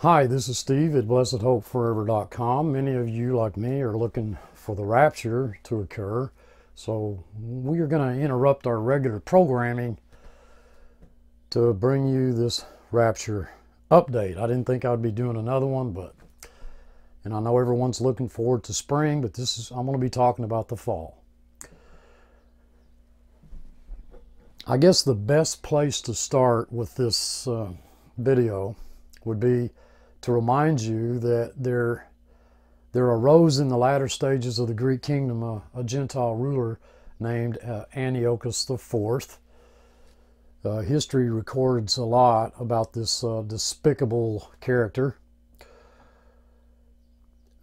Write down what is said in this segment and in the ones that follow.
Hi, this is Steve at blessedhopeforever.com. Many of you, like me, are looking for the rapture to occur. So we are going to interrupt our regular programming to bring you this rapture update. I didn't think I'd be doing another one, but and I know everyone's looking forward to spring, but this is I'm going to be talking about the fall. I guess the best place to start with this uh, video would be to remind you that there, there arose in the latter stages of the Greek kingdom a, a Gentile ruler named uh, Antiochus IV. Uh, history records a lot about this uh, despicable character.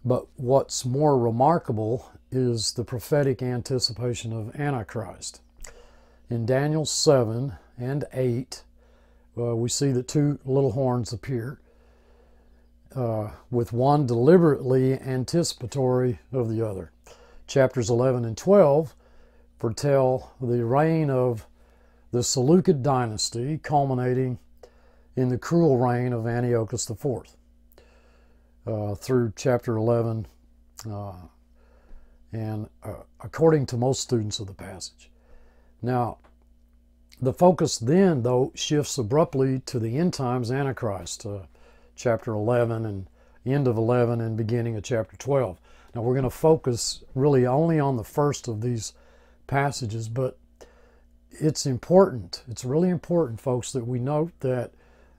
But what's more remarkable is the prophetic anticipation of Antichrist. In Daniel 7 and 8, uh, we see that two little horns appear uh, with one deliberately anticipatory of the other. Chapters 11 and 12 foretell the reign of the Seleucid dynasty, culminating in the cruel reign of Antiochus IV uh, through chapter 11, uh, and uh, according to most students of the passage. Now, the focus then, though, shifts abruptly to the end times Antichrist. Chapter 11 and end of 11 and beginning of chapter 12. Now we're going to focus really only on the first of these passages, but it's important, it's really important, folks, that we note that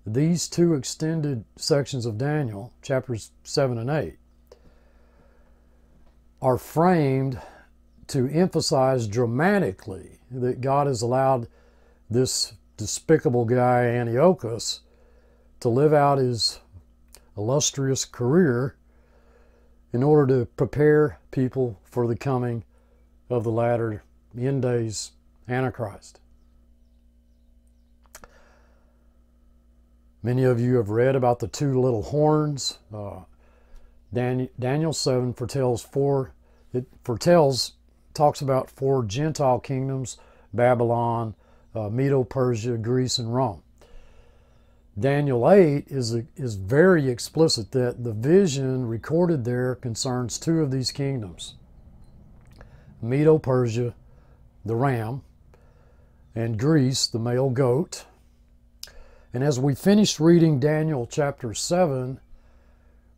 these two extended sections of Daniel, chapters 7 and 8, are framed to emphasize dramatically that God has allowed this despicable guy, Antiochus, to live out his illustrious career in order to prepare people for the coming of the latter end days Antichrist. Many of you have read about the two little horns. Uh, Daniel, Daniel 7 foretells four, it foretells, talks about four Gentile kingdoms Babylon, uh, Medo Persia, Greece, and Rome. Daniel 8 is, is very explicit that the vision recorded there concerns two of these kingdoms Medo Persia, the ram, and Greece, the male goat. And as we finish reading Daniel chapter 7,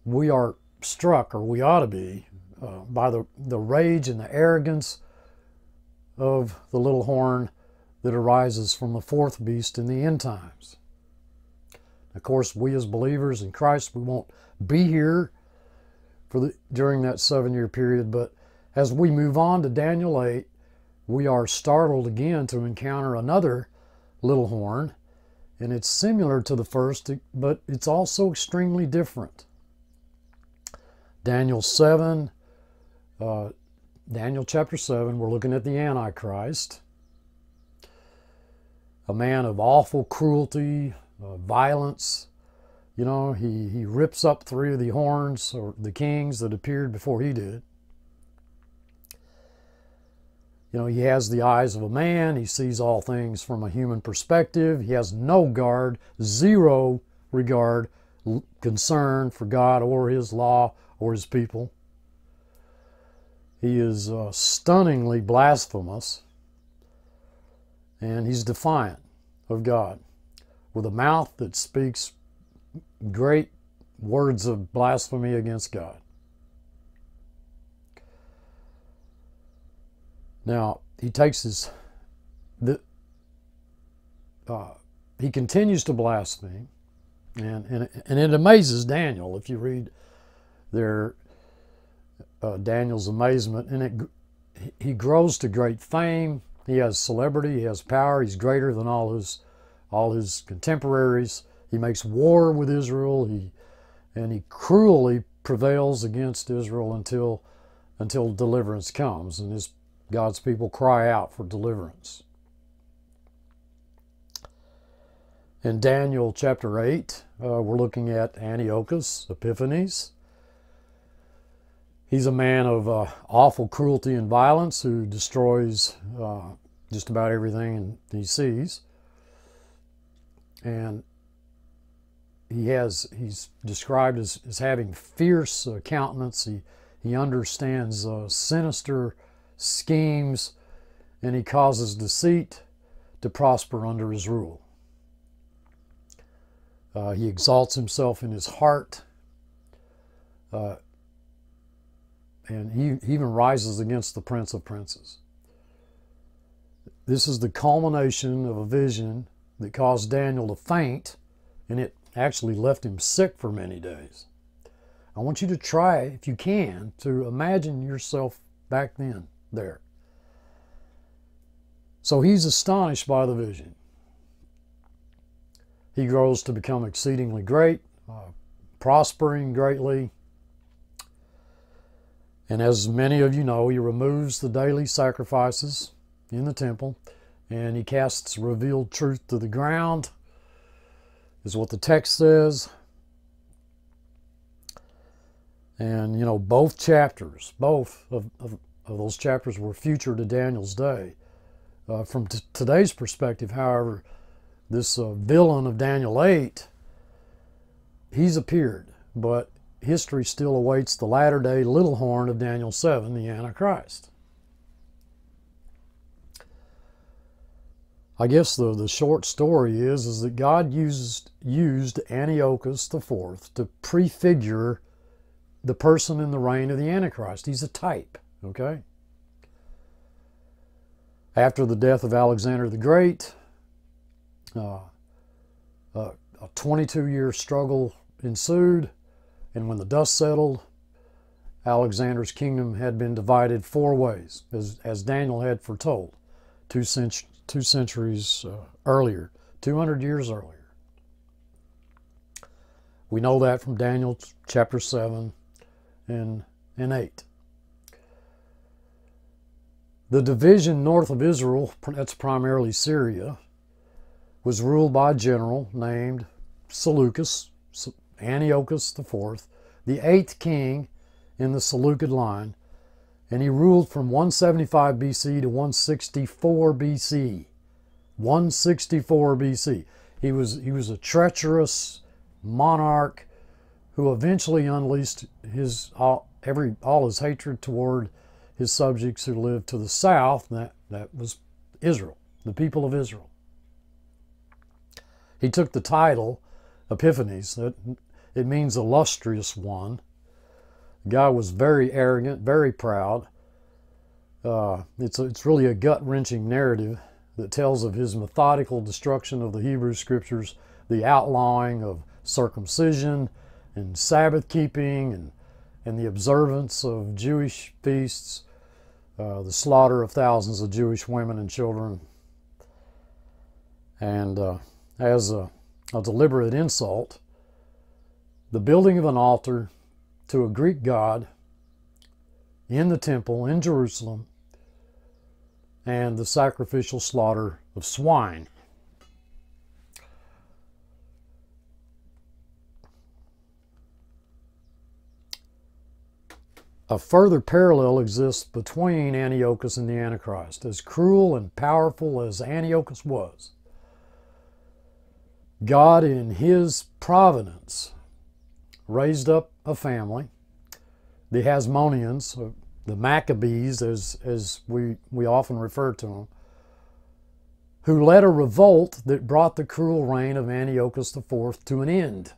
we are struck, or we ought to be, uh, by the, the rage and the arrogance of the little horn that arises from the fourth beast in the end times. Of course, we as believers in Christ, we won't be here for the, during that seven year period, but as we move on to Daniel 8, we are startled again to encounter another little horn, and it's similar to the first, but it's also extremely different. Daniel 7, uh, Daniel chapter 7, we're looking at the Antichrist, a man of awful cruelty, uh, violence. You know, he, he rips up three of the horns or the kings that appeared before he did. You know, he has the eyes of a man. He sees all things from a human perspective. He has no guard, zero regard, concern for God or his law or his people. He is uh, stunningly blasphemous and he's defiant of God with a mouth that speaks great words of blasphemy against God. Now, he takes his, the, uh, he continues to blaspheme, and, and, and it amazes Daniel if you read their uh, Daniel's amazement, and it, he grows to great fame. He has celebrity, he has power, he's greater than all his all his contemporaries. He makes war with Israel. He and he cruelly prevails against Israel until until deliverance comes, and his God's people cry out for deliverance. In Daniel chapter 8, uh, we're looking at Antiochus Epiphanes. He's a man of uh, awful cruelty and violence who destroys uh, just about everything he sees. And he has he's described as, as having fierce uh, countenance. He he understands uh, sinister schemes, and he causes deceit to prosper under his rule. Uh, he exalts himself in his heart, uh, and he, he even rises against the prince of princes. This is the culmination of a vision that caused Daniel to faint, and it actually left him sick for many days. I want you to try, if you can, to imagine yourself back then there. So he's astonished by the vision. He grows to become exceedingly great, uh, prospering greatly. And as many of you know, he removes the daily sacrifices in the temple and he casts revealed truth to the ground, is what the text says. And, you know, both chapters, both of, of, of those chapters were future to Daniel's day. Uh, from today's perspective, however, this uh, villain of Daniel 8, he's appeared, but history still awaits the latter day little horn of Daniel 7, the Antichrist. I guess the, the short story is, is that God used, used Antiochus IV to prefigure the person in the reign of the Antichrist. He's a type, okay? After the death of Alexander the Great, uh, uh, a 22 year struggle ensued, and when the dust settled, Alexander's kingdom had been divided four ways, as, as Daniel had foretold two, cent- two centuries uh, earlier, 200 years earlier. We know that from Daniel chapter 7 and, and 8. The division north of Israel, that's primarily Syria, was ruled by a general named Seleucus, Antiochus IV, the eighth king in the Seleucid line, and he ruled from 175 BC to 164 BC. 164 BC. He was, he was a treacherous monarch who eventually unleashed his all, every all his hatred toward his subjects who lived to the south. That that was Israel, the people of Israel. He took the title Epiphanes. That it means illustrious one. Guy was very arrogant, very proud. Uh, it's, a, it's really a gut wrenching narrative that tells of his methodical destruction of the Hebrew scriptures, the outlawing of circumcision and Sabbath keeping, and, and the observance of Jewish feasts, uh, the slaughter of thousands of Jewish women and children. And uh, as a, a deliberate insult, the building of an altar to a Greek god in the temple in Jerusalem and the sacrificial slaughter of swine. A further parallel exists between Antiochus and the Antichrist. As cruel and powerful as Antiochus was, God, in His providence, raised up a family, the Hasmoneans, uh, the Maccabees, as, as we, we often refer to them, who led a revolt that brought the cruel reign of Antiochus IV to an end.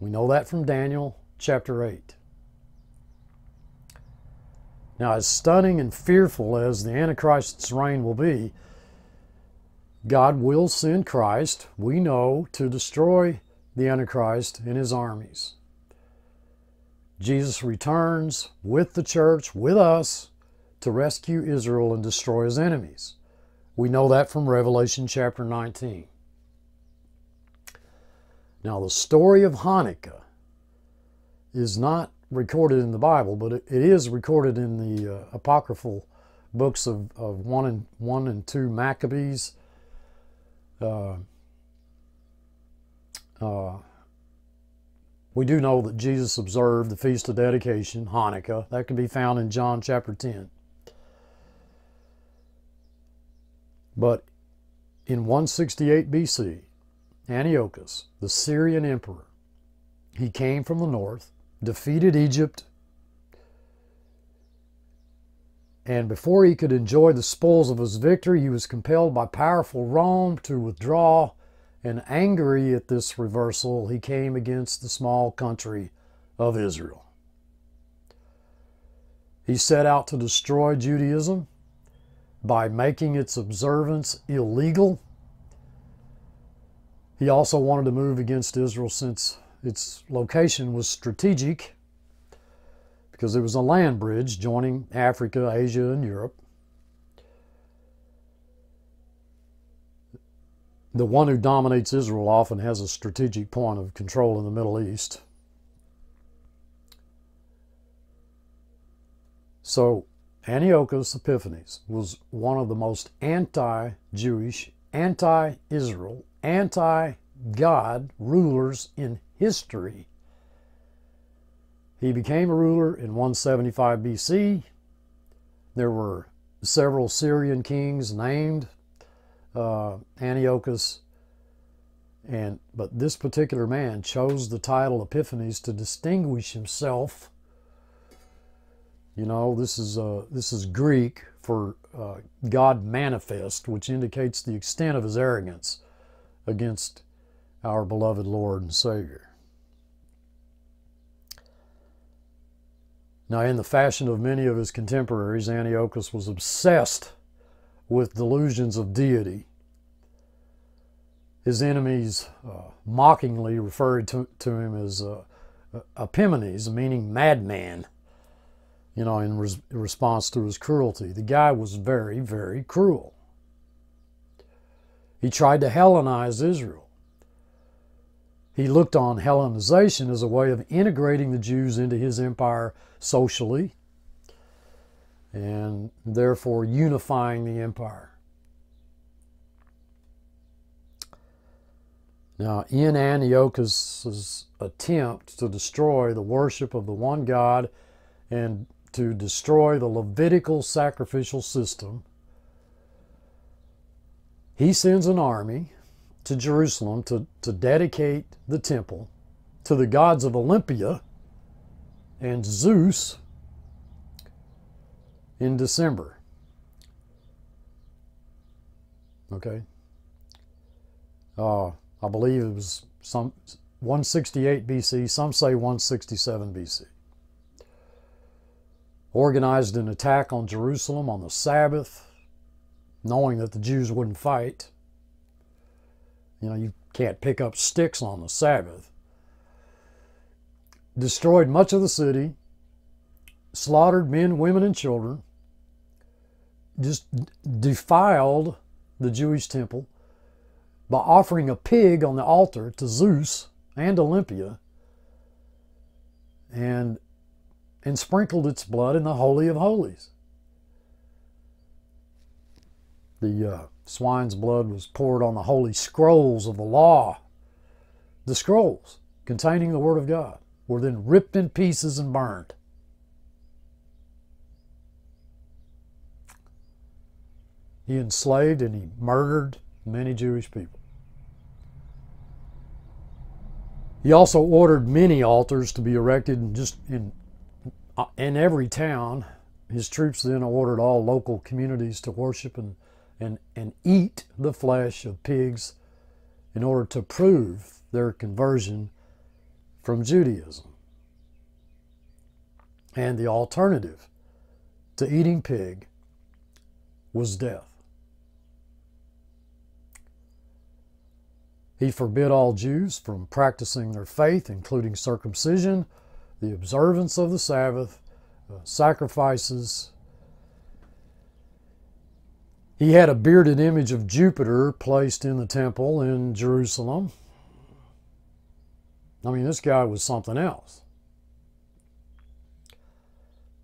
We know that from Daniel chapter 8. Now, as stunning and fearful as the Antichrist's reign will be, God will send Christ, we know, to destroy the Antichrist and his armies. Jesus returns with the church, with us, to rescue Israel and destroy his enemies. We know that from Revelation chapter 19. Now, the story of Hanukkah is not recorded in the Bible, but it is recorded in the uh, apocryphal books of, of 1 and 1 and 2 Maccabees. Uh, uh, we do know that Jesus observed the Feast of Dedication, Hanukkah. That can be found in John chapter 10. But in 168 BC, Antiochus, the Syrian emperor. He came from the north, defeated Egypt, and before he could enjoy the spoils of his victory, he was compelled by powerful Rome to withdraw. And angry at this reversal, he came against the small country of Israel. He set out to destroy Judaism by making its observance illegal. He also wanted to move against Israel since its location was strategic because it was a land bridge joining Africa, Asia, and Europe. The one who dominates Israel often has a strategic point of control in the Middle East. So, Antiochus Epiphanes was one of the most anti Jewish, anti Israel, anti God rulers in history. He became a ruler in 175 BC. There were several Syrian kings named uh, Antiochus, and but this particular man chose the title Epiphanes to distinguish himself. You know, this is uh, this is Greek for uh, God manifest, which indicates the extent of his arrogance against our beloved Lord and Savior. Now, in the fashion of many of his contemporaries, Antiochus was obsessed with delusions of deity. His enemies uh, mockingly referred to, to him as uh, Epimanes, meaning madman, you know, in res response to his cruelty. The guy was very, very cruel. He tried to Hellenize Israel. He looked on Hellenization as a way of integrating the Jews into his empire socially and therefore unifying the empire. Now, in Antiochus' attempt to destroy the worship of the one God and to destroy the Levitical sacrificial system, he sends an army to Jerusalem to, to dedicate the temple to the gods of Olympia and Zeus in December. Okay. Uh, I believe it was some 168 BC, some say 167 BC. Organized an attack on Jerusalem on the Sabbath, knowing that the Jews wouldn't fight. You know, you can't pick up sticks on the Sabbath. Destroyed much of the city, slaughtered men, women, and children, just defiled the Jewish temple by offering a pig on the altar to Zeus and Olympia and, and sprinkled its blood in the Holy of Holies. The uh, swine's blood was poured on the holy scrolls of the law. The scrolls containing the Word of God were then ripped in pieces and burned. He enslaved and he murdered many Jewish people. He also ordered many altars to be erected in just in uh, in every town. His troops then ordered all local communities to worship and and, and eat the flesh of pigs in order to prove their conversion from Judaism. And the alternative to eating pig was death. He forbid all Jews from practicing their faith, including circumcision, the observance of the Sabbath, uh, sacrifices, he had a bearded image of Jupiter placed in the temple in Jerusalem. I mean, this guy was something else.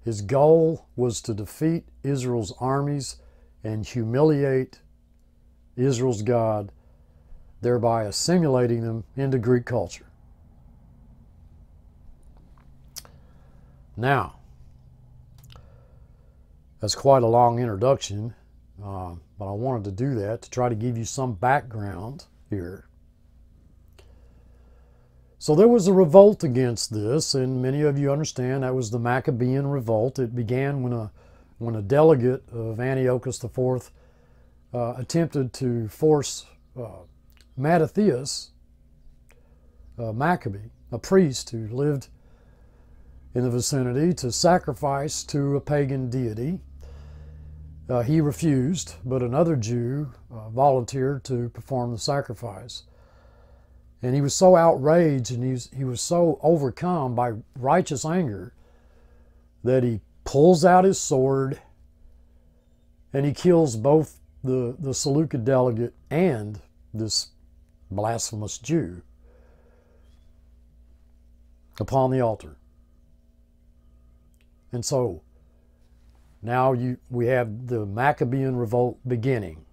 His goal was to defeat Israel's armies and humiliate Israel's God, thereby assimilating them into Greek culture. Now, that's quite a long introduction uh, but I wanted to do that to try to give you some background here. So there was a revolt against this, and many of you understand that was the Maccabean revolt. It began when a when a delegate of Antiochus IV uh, attempted to force uh, Mattathias uh, Maccabee, a priest who lived in the vicinity, to sacrifice to a pagan deity. Uh, he refused, but another Jew uh, volunteered to perform the sacrifice. And he was so outraged and he was, he was so overcome by righteous anger that he pulls out his sword and he kills both the, the Seleucid delegate and this blasphemous Jew upon the altar. And so now you, we have the Maccabean revolt beginning.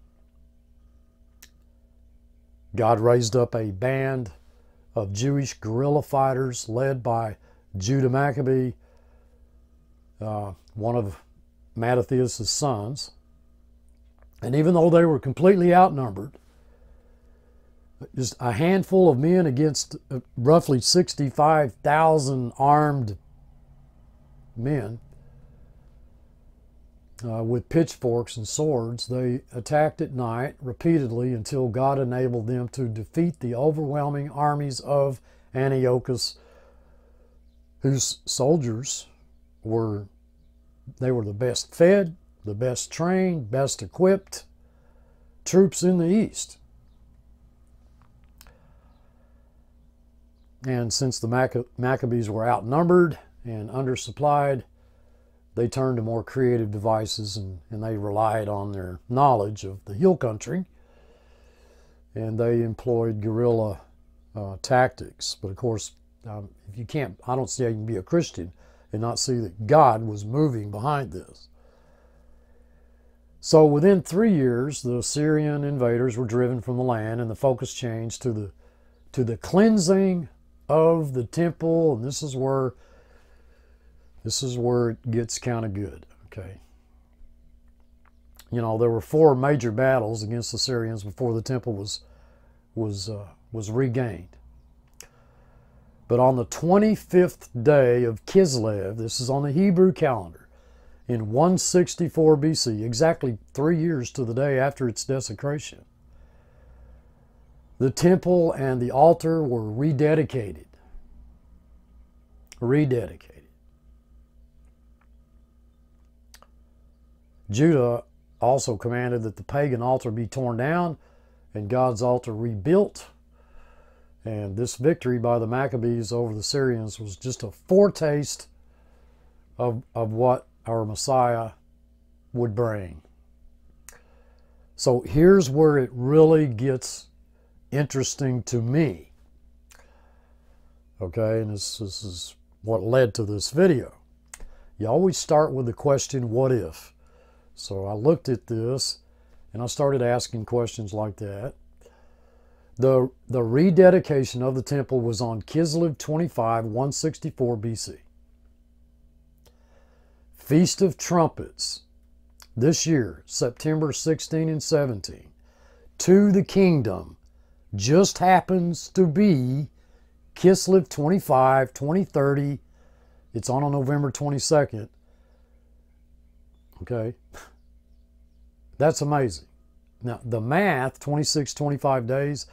God raised up a band of Jewish guerrilla fighters led by Judah Maccabee, uh, one of Mattathias' sons. And even though they were completely outnumbered, just a handful of men against uh, roughly 65,000 armed men, uh, with pitchforks and swords. They attacked at night repeatedly until God enabled them to defeat the overwhelming armies of Antiochus, whose soldiers were they were the best fed, the best trained, best equipped troops in the east. And since the Maccabees were outnumbered and undersupplied, they turned to more creative devices and, and they relied on their knowledge of the hill country and they employed guerrilla uh, tactics. But of course, um, if you can't, I don't see how you can be a Christian and not see that God was moving behind this. So within three years, the Assyrian invaders were driven from the land, and the focus changed to the to the cleansing of the temple, and this is where this is where it gets kind of good, okay? You know, there were four major battles against the Syrians before the temple was, was, uh, was regained. But on the 25th day of Kislev, this is on the Hebrew calendar, in 164 BC, exactly three years to the day after its desecration, the temple and the altar were rededicated. Rededicated. Judah also commanded that the pagan altar be torn down and God's altar rebuilt. And this victory by the Maccabees over the Syrians was just a foretaste of, of what our Messiah would bring. So here's where it really gets interesting to me. Okay, and this, this is what led to this video. You always start with the question, what if? So I looked at this and I started asking questions like that. The, the rededication of the temple was on Kislev 25, 164 BC. Feast of Trumpets, this year, September 16 and 17, to the kingdom, just happens to be Kislev 25, 2030. It's on on November 22nd. Okay. That's amazing. Now, the math, 26, 25 days,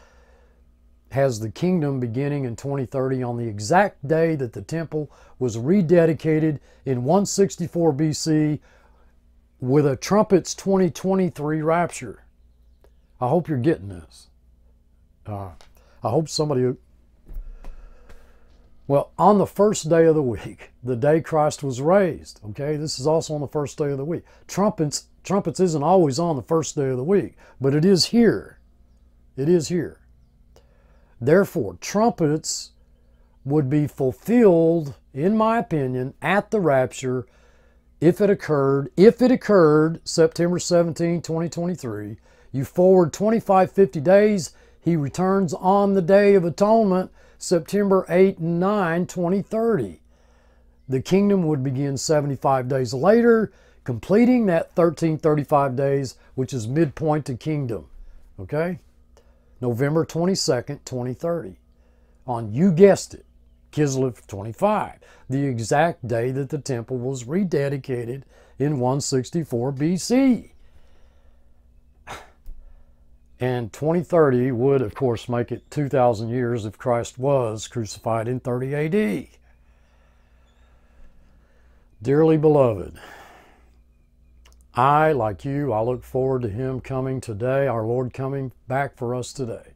has the kingdom beginning in 2030 on the exact day that the temple was rededicated in 164 BC with a trumpets 2023 rapture. I hope you're getting this. Uh, I hope somebody. Well, on the first day of the week, the day Christ was raised, okay, this is also on the first day of the week. Trumpets Trumpets isn't always on the first day of the week, but it is here. It is here. Therefore, trumpets would be fulfilled, in my opinion, at the rapture if it occurred, if it occurred September 17, 2023. You forward 25, 50 days, he returns on the Day of Atonement, September 8 and 9, 2030. The kingdom would begin 75 days later completing that 1335 days, which is midpoint to kingdom. Okay? November 22nd, 2030. on, you guessed it, Kislev 25, the exact day that the temple was rededicated in 164 BC. And 2030 would, of course, make it 2,000 years if Christ was crucified in 30 AD. Dearly beloved, I, like you, I look forward to Him coming today, our Lord coming back for us today.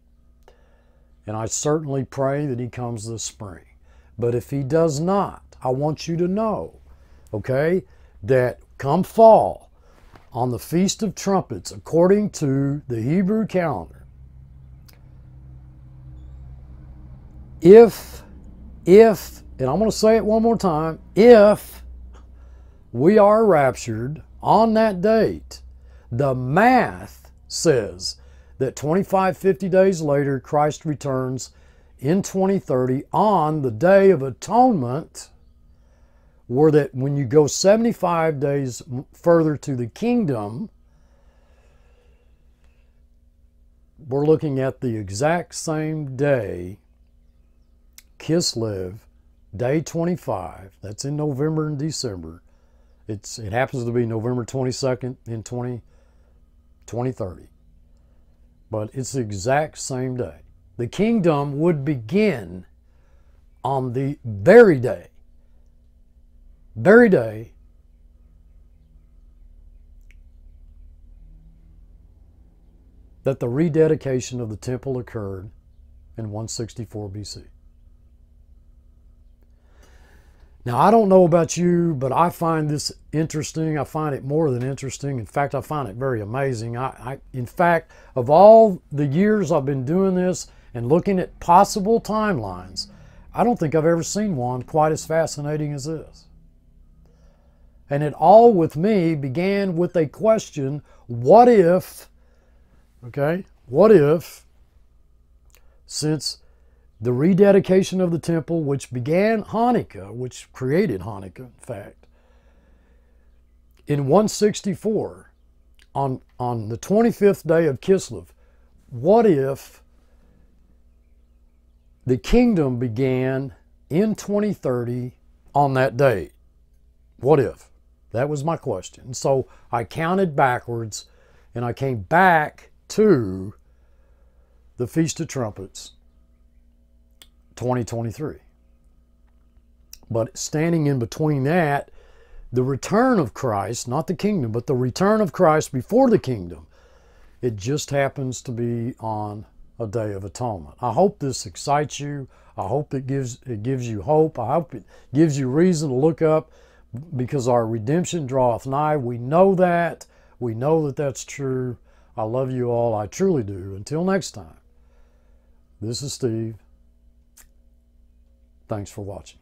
And I certainly pray that He comes this spring. But if He does not, I want you to know, okay, that come fall, on the Feast of Trumpets, according to the Hebrew calendar, if, if, and I'm going to say it one more time, if we are raptured on that date, the math says that 25, 50 days later, Christ returns in 2030 on the Day of Atonement were that when you go 75 days further to the kingdom, we're looking at the exact same day, Kislev, day 25. That's in November and December. It's it happens to be November 22nd in 20, 2030. But it's the exact same day. The kingdom would begin on the very day very day, that the rededication of the temple occurred in 164 BC. Now, I don't know about you, but I find this interesting. I find it more than interesting. In fact, I find it very amazing. I, I, in fact, of all the years I've been doing this and looking at possible timelines, I don't think I've ever seen one quite as fascinating as this. And it all with me began with a question what if, okay, what if, since the rededication of the temple, which began Hanukkah, which created Hanukkah, in fact, in 164, on, on the 25th day of Kislev, what if the kingdom began in 2030 on that date? What if? That was my question. So I counted backwards and I came back to the Feast of Trumpets 2023. But standing in between that, the return of Christ, not the kingdom, but the return of Christ before the kingdom, it just happens to be on a day of atonement. I hope this excites you. I hope it gives it gives you hope. I hope it gives you reason to look up because our redemption draweth nigh. We know that. We know that that's true. I love you all. I truly do. Until next time, this is Steve. Thanks for watching.